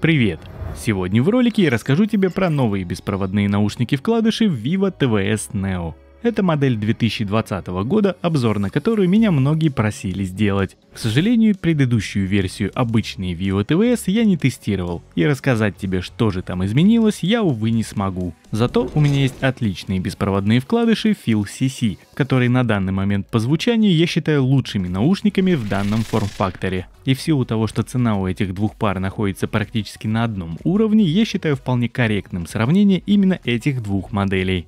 Привет! Сегодня в ролике я расскажу тебе про новые беспроводные наушники-вкладыши Vivo TVS Neo. Это модель 2020 года, обзор на которую меня многие просили сделать. К сожалению, предыдущую версию обычной Vivo TVS я не тестировал, и рассказать тебе, что же там изменилось, я, увы, не смогу. Зато у меня есть отличные беспроводные вкладыши Feel CC, которые на данный момент по звучанию я считаю лучшими наушниками в данном форм-факторе. И в силу того, что цена у этих двух пар находится практически на одном уровне, я считаю вполне корректным сравнение именно этих двух моделей.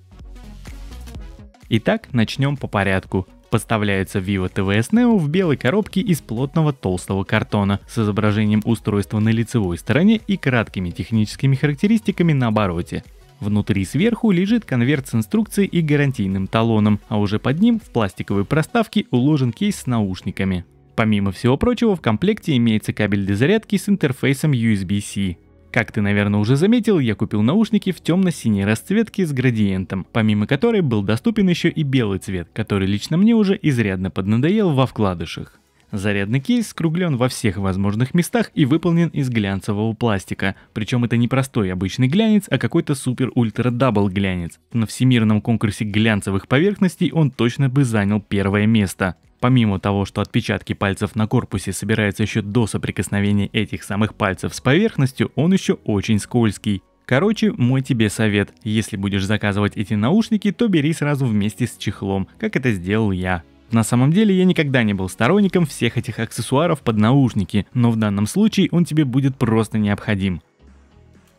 Итак, начнем по порядку. Поставляется Vivo TVS Neo в белой коробке из плотного толстого картона с изображением устройства на лицевой стороне и краткими техническими характеристиками на обороте. Внутри сверху лежит конверт с инструкцией и гарантийным талоном, а уже под ним в пластиковой проставке уложен кейс с наушниками. Помимо всего прочего, в комплекте имеется кабель для зарядки с интерфейсом USB-C. Как ты, наверное, уже заметил, я купил наушники в темно-синей расцветке с градиентом, помимо которой был доступен еще и белый цвет, который лично мне уже изрядно поднадоел во вкладышах. Зарядный кейс скруглен во всех возможных местах и выполнен из глянцевого пластика. Причем это не простой обычный глянец, а какой-то супер-ультра- double глянец. На всемирном конкурсе глянцевых поверхностей он точно бы занял первое место. Помимо того, что отпечатки пальцев на корпусе собираются еще до соприкосновения этих самых пальцев с поверхностью, он еще очень скользкий. Короче, мой тебе совет, если будешь заказывать эти наушники, то бери сразу вместе с чехлом, как это сделал я. На самом деле я никогда не был сторонником всех этих аксессуаров под наушники, но в данном случае он тебе будет просто необходим.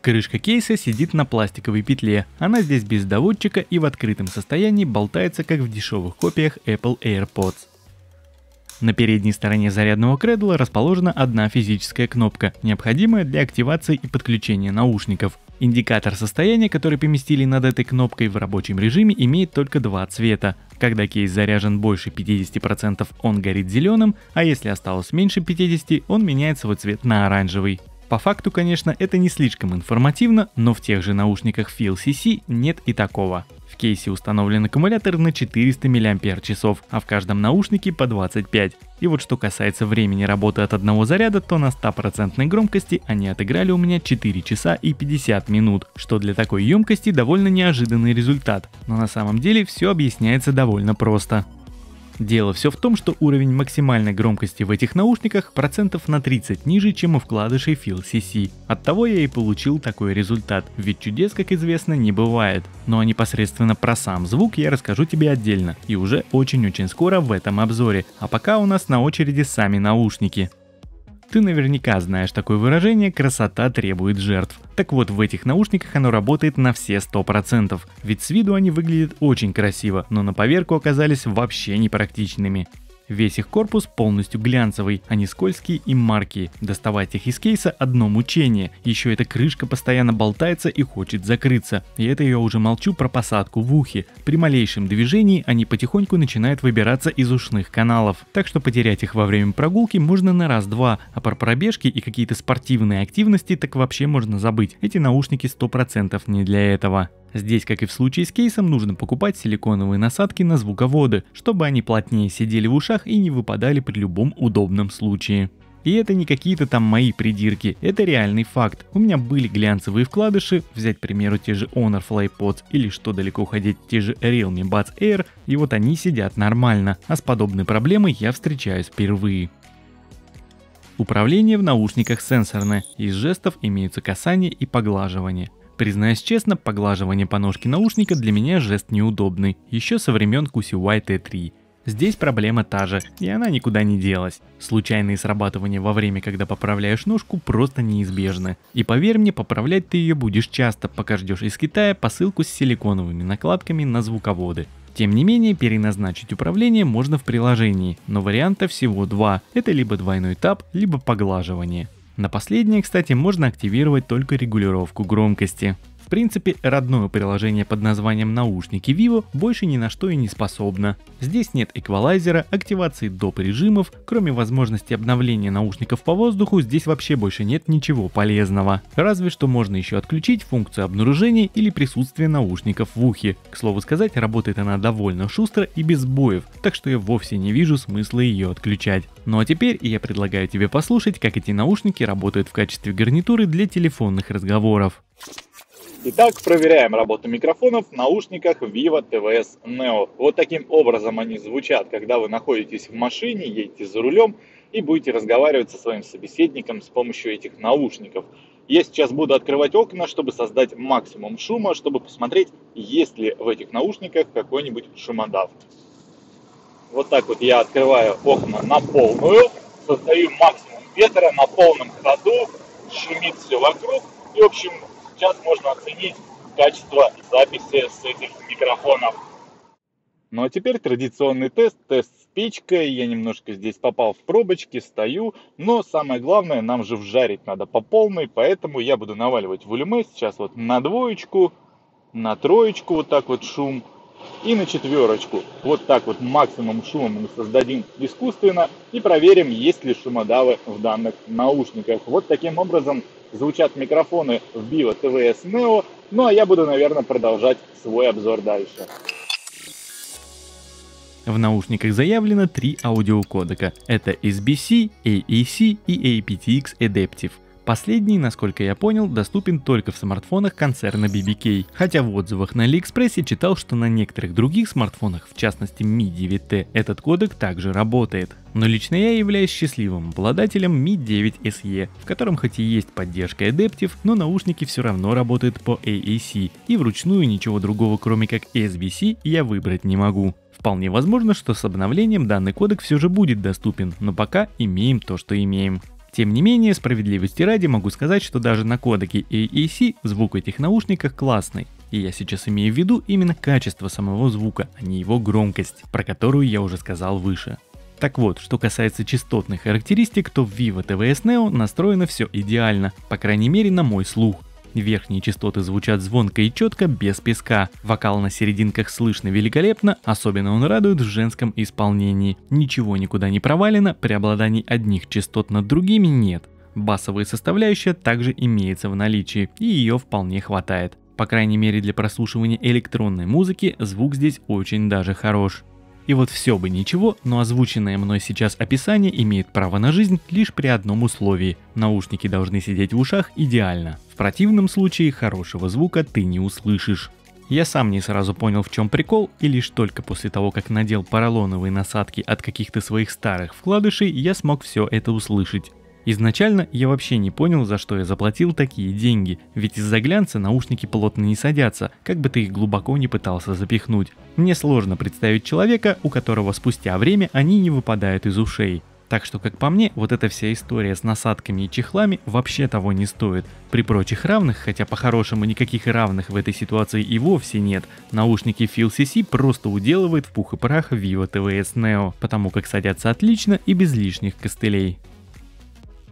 Крышка кейса сидит на пластиковой петле, она здесь без доводчика и в открытом состоянии болтается как в дешевых копиях Apple AirPods. На передней стороне зарядного кредла расположена одна физическая кнопка, необходимая для активации и подключения наушников. Индикатор состояния, который поместили над этой кнопкой в рабочем режиме, имеет только два цвета. Когда кейс заряжен больше 50%, он горит зеленым, а если осталось меньше 50%, он меняет свой цвет на оранжевый. По факту, конечно, это не слишком информативно, но в тех же наушниках Feel CC нет и такого. В кейсе установлен аккумулятор на 400 мАч, а в каждом наушнике по 25. И вот что касается времени работы от одного заряда, то на 100% громкости они отыграли у меня 4 часа и 50 минут, что для такой емкости довольно неожиданный результат. Но на самом деле все объясняется довольно просто. Дело все в том, что уровень максимальной громкости в этих наушниках процентов на 30 ниже, чем у вкладышей Feel CC. Оттого я и получил такой результат, ведь чудес, как известно, не бывает. Ну а непосредственно про сам звук я расскажу тебе отдельно, и уже очень-очень скоро в этом обзоре. А пока у нас на очереди сами наушники. Ты наверняка знаешь такое выражение «красота требует жертв». Так вот, в этих наушниках оно работает на все 100%, ведь с виду они выглядят очень красиво, но на поверку оказались вообще непрактичными. Весь их корпус полностью глянцевый, они скользкие и маркие. Доставать их из кейса одно мучение. Еще эта крышка постоянно болтается и хочет закрыться. И это я уже молчу про посадку в ухе. При малейшем движении они потихоньку начинают выбираться из ушных каналов. Так что потерять их во время прогулки можно на раз-два, а про пробежки и какие-то спортивные активности так вообще можно забыть. Эти наушники 100% не для этого. Здесь, как и в случае с кейсом, нужно покупать силиконовые насадки на звуководы, чтобы они плотнее сидели в ушах и не выпадали при любом удобном случае. И это не какие-то там мои придирки, это реальный факт. У меня были глянцевые вкладыши, взять, к примеру, те же Honor FlyPods или что далеко уходить, те же Realme Buds Air, и вот они сидят нормально, а с подобной проблемой я встречаюсь впервые. Управление в наушниках сенсорное, из жестов имеются касание и поглаживание. Признаюсь честно, поглаживание по ножке наушника для меня жест неудобный, еще со времен QCY T3. Здесь проблема та же, и она никуда не делась. Случайные срабатывания во время, когда поправляешь ножку, просто неизбежны. И поверь мне, поправлять ты ее будешь часто, пока ждешь из Китая посылку с силиконовыми накладками на звуководы. Тем не менее, переназначить управление можно в приложении, но варианта всего два. Это либо двойной тап, либо поглаживание. На последнее, кстати, можно активировать только регулировку громкости. В принципе, родное приложение под названием наушники Vivo больше ни на что и не способно. Здесь нет эквалайзера, активации доп. режимов, кроме возможности обновления наушников по воздуху, здесь вообще больше нет ничего полезного. Разве что можно еще отключить функцию обнаружения или присутствия наушников в ухе. К слову сказать, работает она довольно шустро и без боев, так что я вовсе не вижу смысла ее отключать. Ну а теперь я предлагаю тебе послушать, как эти наушники работают в качестве гарнитуры для телефонных разговоров. Итак, проверяем работу микрофонов в наушниках Vivo TVS Neo. Вот таким образом они звучат, когда вы находитесь в машине, едете за рулем и будете разговаривать со своим собеседником с помощью этих наушников. Я сейчас буду открывать окна, чтобы создать максимум шума, чтобы посмотреть, есть ли в этих наушниках какой-нибудь шумодав. Вот так вот я открываю окна на полную, создаю максимум ветра на полном ходу, шумит все вокруг. И, в общем, Сейчас можно оценить качество записи с этих микрофонов. Ну а теперь традиционный тест, тест спичкой. Я немножко здесь попал в пробочки, стою. Но самое главное, нам же вжарить надо по полной, поэтому я буду наваливать волюме сейчас вот на двоечку, на троечку вот так вот шум и на четверочку. Вот так вот максимум шума мы создадим искусственно и проверим, есть ли шумодавы в данных наушниках. Вот таким образом звучат микрофоны в Bivo TVS Neo. Ну а я буду, наверное, продолжать свой обзор дальше. В наушниках заявлено три аудиокодека. Это SBC, AEC и aptX Adaptive. Последний, насколько я понял, доступен только в смартфонах концерна BBK, хотя в отзывах на Алиэкспрессе читал, что на некоторых других смартфонах, в частности Mi 9T, этот кодек также работает. Но лично я являюсь счастливым обладателем Mi 9 SE, в котором хоть и есть поддержка Adaptive, но наушники все равно работают по AAC, и вручную ничего другого кроме как SBC я выбрать не могу. Вполне возможно, что с обновлением данный кодек все же будет доступен, но пока имеем то, что имеем. Тем не менее, справедливости ради могу сказать, что даже на кодеке AAC звук в этих наушниках классный. И я сейчас имею в виду именно качество самого звука, а не его громкость, про которую я уже сказал выше. Так вот, что касается частотных характеристик, то в Vivo TVS Neo настроено все идеально, по крайней мере на мой слух. Верхние частоты звучат звонко и четко, без песка. Вокал на серединках слышно великолепно, особенно он радует в женском исполнении. Ничего никуда не провалено, преобладаний одних частот над другими нет. Басовая составляющая также имеется в наличии, и ее вполне хватает. По крайней мере для прослушивания электронной музыки звук здесь очень даже хорош. И вот все бы ничего, но озвученное мной сейчас описание имеет право на жизнь лишь при одном условии. Наушники должны сидеть в ушах идеально. В противном случае хорошего звука ты не услышишь. Я сам не сразу понял в чем прикол, и лишь только после того, как надел поролоновые насадки от каких-то своих старых вкладышей, я смог все это услышать. Изначально я вообще не понял, за что я заплатил такие деньги, ведь из-за глянца наушники плотно не садятся, как бы ты их глубоко не пытался запихнуть. Мне сложно представить человека, у которого спустя время они не выпадают из ушей. Так что, как по мне, вот эта вся история с насадками и чехлами вообще того не стоит. При прочих равных, хотя по-хорошему никаких равных в этой ситуации и вовсе нет, наушники Phil CC просто уделывает в пух и прах Vivo TVS Neo, потому как садятся отлично и без лишних костылей.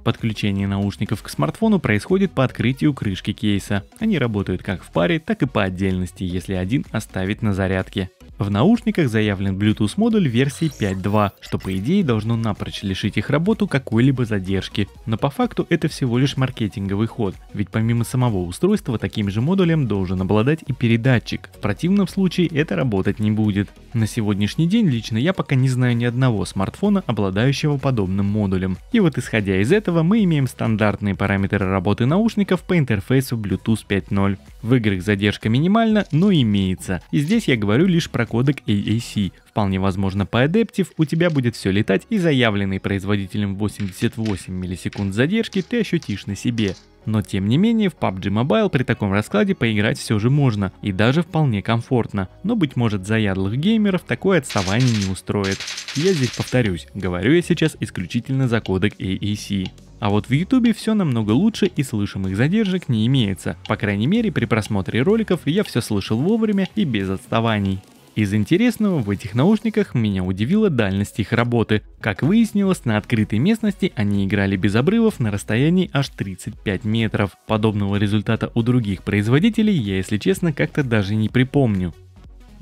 Подключение наушников к смартфону происходит по открытию крышки кейса. Они работают как в паре, так и по отдельности, если один оставить на зарядке. В наушниках заявлен Bluetooth модуль версии 5.2, что по идее должно напрочь лишить их работу какой-либо задержки. Но по факту это всего лишь маркетинговый ход, ведь помимо самого устройства таким же модулем должен обладать и передатчик. В противном случае это работать не будет. На сегодняшний день лично я пока не знаю ни одного смартфона, обладающего подобным модулем. И вот исходя из этого мы имеем стандартные параметры работы наушников по интерфейсу Bluetooth 5.0. В играх задержка минимальна, но имеется. И здесь я говорю лишь про кодек AAC. Вполне возможно по Adaptive у тебя будет все летать и заявленный производителем 88 миллисекунд задержки ты ощутишь на себе. Но тем не менее в PUBG Mobile при таком раскладе поиграть все же можно и даже вполне комфортно. Но быть может заядлых геймеров такое отставание не устроит. Я здесь повторюсь, говорю я сейчас исключительно за кодек AAC. А вот в ютубе все намного лучше и слышимых задержек не имеется. По крайней мере при просмотре роликов я все слышал вовремя и без отставаний. Из интересного в этих наушниках меня удивила дальность их работы. Как выяснилось, на открытой местности они играли без обрывов на расстоянии аж 35 метров. Подобного результата у других производителей я, если честно, как-то даже не припомню.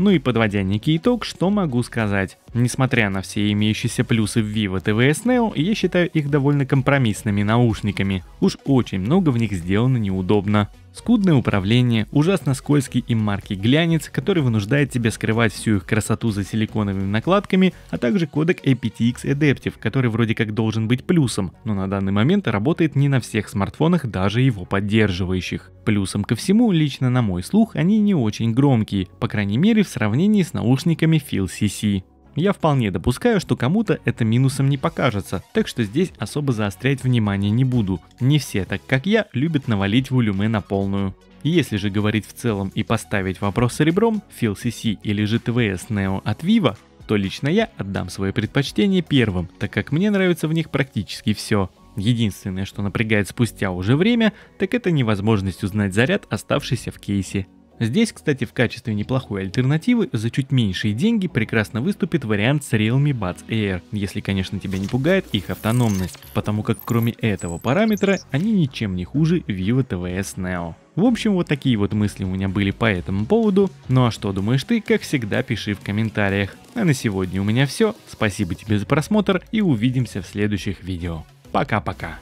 Ну и подводя некий итог, что могу сказать. Несмотря на все имеющиеся плюсы в Vivo TVS Neo, я считаю их довольно компромиссными наушниками. Уж очень много в них сделано неудобно. Скудное управление, ужасно скользкий и маркий глянец, который вынуждает тебя скрывать всю их красоту за силиконовыми накладками, а также кодек aptX Adaptive, который вроде как должен быть плюсом, но на данный момент работает не на всех смартфонах, даже его поддерживающих. Плюсом ко всему, лично на мой слух, они не очень громкие, по крайней мере в сравнении с наушниками Phil CC. Я вполне допускаю, что кому-то это минусом не покажется, так что здесь особо заострять внимание не буду. Не все, так как я, любят навалить волюме на полную. Если же говорить в целом и поставить вопрос ребром, Phil CC или же TVS Neo от Vivo, то лично я отдам свое предпочтение первым, так как мне нравится в них практически все. Единственное, что напрягает спустя уже время, так это невозможность узнать заряд, оставшийся в кейсе. Здесь, кстати, в качестве неплохой альтернативы за чуть меньшие деньги прекрасно выступит вариант с Realme Buds Air, если, конечно, тебя не пугает их автономность, потому как кроме этого параметра они ничем не хуже Vivo TVS Neo. В общем, вот такие вот мысли у меня были по этому поводу. Ну а что думаешь ты, как всегда, пиши в комментариях. А на сегодня у меня все. Спасибо тебе за просмотр и увидимся в следующих видео. Пока-пока.